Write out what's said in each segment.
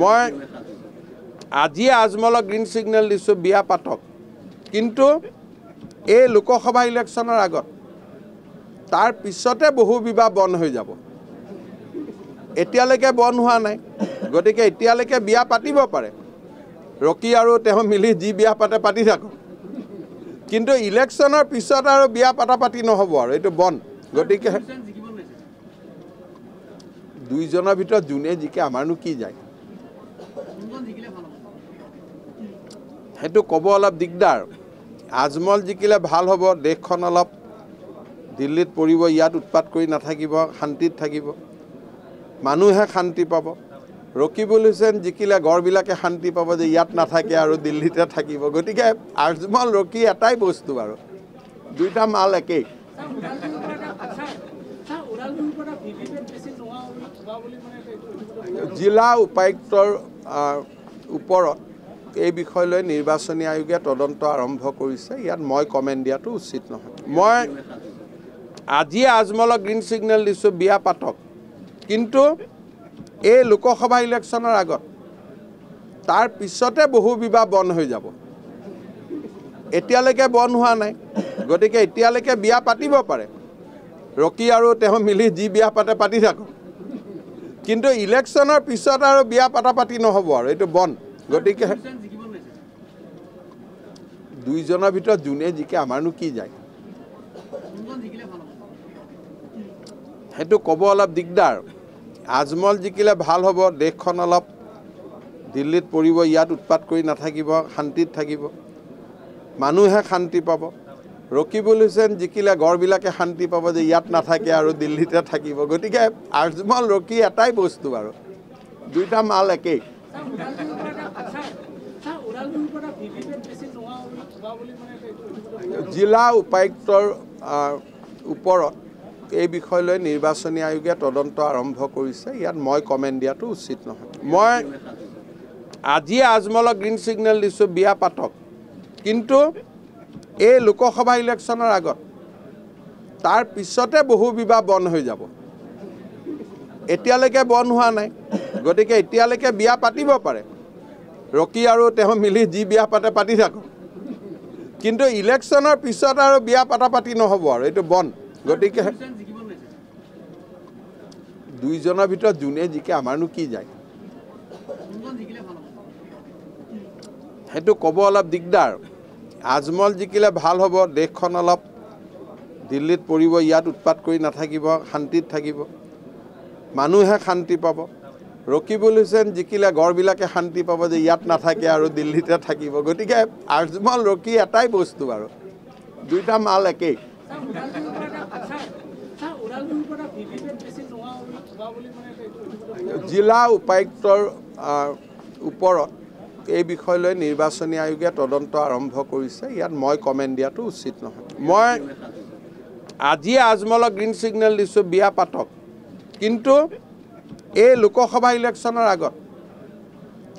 মই আজি আজমলক গ্ৰীণ ছিগনেল দিছোঁ বিয়া পাতক। কিন্তু এই লোকসভা ইলেকশ্যনৰ আগত তাৰ পিছতে বহু বিবাহ বন্ধ হৈ যাব। এতিয়ালৈকে বন্ধ হোৱা নাই গতিকে এতিয়ালৈকে বিয়া পাতিব পাৰে। ৰকি আৰু তেওঁ মিলি যি বিয়া পাতে পাতি থাকক। কিন্তু ইলেকশ্যনৰ পিছত আৰু বিয়া পাতা পাতি নহ'ব আৰু এইটো বন্ধ। গতিকে দুইজনৰ ভিতৰত যোনে জিকে আমাৰনো কি যায়? সেইটো ক'ব অলপ দিগদাৰ। আজমল জিকিলে ভাল হ'ব দেশখন অলপ দিল্লীত পৰিব ইয়াত উৎপাত কৰি নাথাকিব শান্তিত থাকিব। মানুহে শান্তি পাব। ৰকিবুল হুছেইন জিকিলে গড়বিলাকে শান্তি পাব যে ইয়াত নাথাকে আৰু দিল্লীতে থাকিব। গতিকে আজমল ৰকি এটাই বস্তু আৰু দুইটা মাল একেই। জিলা উপায়ুক্তৰ ওপৰত এই বিষয় লৈ নিৰ্বাচনী আয়োগে তদন্ত আৰম্ভ কৰিছে। ইয়াত মই কমেণ্ট দিয়াটো উচিত নহয়। মই আজি আজমলক গ্ৰীণ ছিগনেল দিছোঁ বিয়া পাতক। কিন্তু এই লোকসভা ইলেকশ্যনৰ আগত তাৰ পিছতে বহু বিবাহ বন্ধ হৈ যাব। এতিয়ালৈকে বন্ধ হোৱা নাই। গতিকে এতিয়ালৈকে বিয়া পাতিব পাৰে। ৰকি আৰু তেওঁ মিলি যি বিয়া পাতে পাতি থাকক। কিন্তু ইলেকশ্যনৰ পিছত আৰু বিয়া পাতা পাতি নহ'ব আৰু। এইটো বন্ধ। গতিকে দুইজনৰ ভিতৰত যোনে জিকে আমাৰনো কি যায়? সেইটো ক'ব অলপ দিগদাৰ। আজমল জিকিলে ভাল হ'ব দেশখন অলপ দিল্লীত পৰিব ইয়াত উৎপাত কৰি নাথাকিব শান্তিত থাকিব। মানুহে শান্তি পাব। ৰকিবুল হুছেইন জিকিলে গড়বিলাকে শান্তি পাব যে ইয়াত নাথাকে আৰু দিল্লীতে থাকিব। গতিকে আজমল ৰকি এটাই বস্তু আৰু দুইটা মাল একেই। জিলা উপায়ুক্তৰ ওপৰত এই বিষয় লৈ নিৰ্বাচনী আয়োগে তদন্ত আৰম্ভ কৰিছে। ইয়াত মই কমেণ্ট দিয়াটো উচিত নহয়। মই আজি আজমলক গ্ৰীণ ছিগনেল দিছোঁ বিয়া পাতক। কিন্তু এই লোকসভা ইলেকশ্যনৰ আগত তাৰ পিছতে বহু বিবাহ বন্ধ হৈ যাব। এতিয়ালৈকে বন্ধ হোৱা নাই। গতিকে এতিয়ালৈকে বিয়া পাতিব পাৰে। ৰকি আৰু তেওঁ মিলি যি বিয়া পাতে পাতি থাকক কিন্তু ইলেকশ্যনৰ পিছত আৰু বিয়া পাতা পাতি নহ'ব আৰু এইটো বন্ধ। গতিকে দুইজনৰ ভিতৰত যোনে জিকে আমাৰনো কি যায়? সেইটো ক'ব অলপ দিগদাৰ। আজমল জিকিলে ভাল হ'ব দেশখন অলপ দিল্লীত পৰিব ইয়াত উৎপাত কৰি নাথাকিব শান্তিত থাকিব। মানুহে শান্তি পাব। ৰকিবুল হুছেইন জিকিলে গড়বিলাকে শান্তি পাব যে ইয়াত নাথাকে আৰু দিল্লীতে থাকিব। গতিকে আজমল ৰকি এটাই বস্তু আৰু দুইটা মাল একেই। জিলা উপায়ুক্তৰ ওপৰত এই বিষয় লৈ নিৰ্বাচনী আয়োগে তদন্ত আৰম্ভ কৰিছে। ইয়াত মই কমেণ্ট দিয়াটো উচিত নহয়। মই আজি আজমলক গ্ৰীণ ছিগনেল দিছোঁ বিয়া পাতক। কিন্তু এই লোকসভা ইলেকশ্যনৰ আগত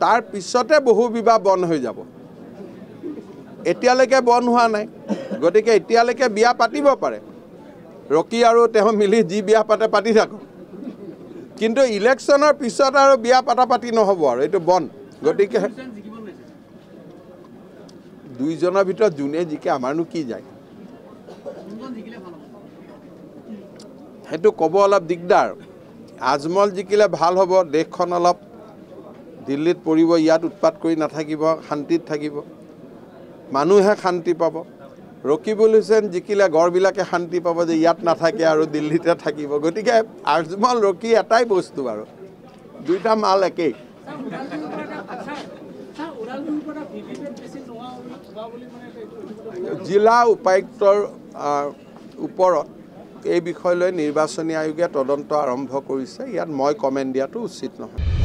তাৰ পিছতে বহু বিবাহ বন্ধ হৈ যাব। এতিয়ালৈকে বন্ধ হোৱা নাই গতিকে এতিয়ালৈকে বিয়া পাতিব পাৰে। ৰকি আৰু তেওঁ মিলি যি বিয়া পাতে পাতি থাকক। কিন্তু ইলেকশ্যনৰ পিছত আৰু বিয়া পাতা পাতি নহ'ব আৰু এইটো বন্ধ। গতিকে দুইজনৰ ভিতৰত যোনে জিকে আমাৰনো কি যায়? সেইটো ক'ব অলপ দিগদাৰ। আজমল জিকিলে ভাল হ'ব দেশখন অলপ দিল্লীত পৰিব ইয়াত উৎপাত কৰি নাথাকিব শান্তিত থাকিব। মানুহে শান্তি পাব। ৰকিবুল হুছেইন জিকিলে গড়বিলাকে শান্তি পাব যে ইয়াত নাথাকে আৰু দিল্লীতে থাকিব। গতিকে আজমল ৰকি এটাই বস্তু আৰু দুইটা মাল একেই। জিলা উপায়ুক্তৰ ওপৰত এই বিষয় লৈ নিৰ্বাচনী আয়োগে তদন্ত আৰম্ভ কৰিছে। ইয়াত মই কমেণ্ট দিয়াটো উচিত নহয়।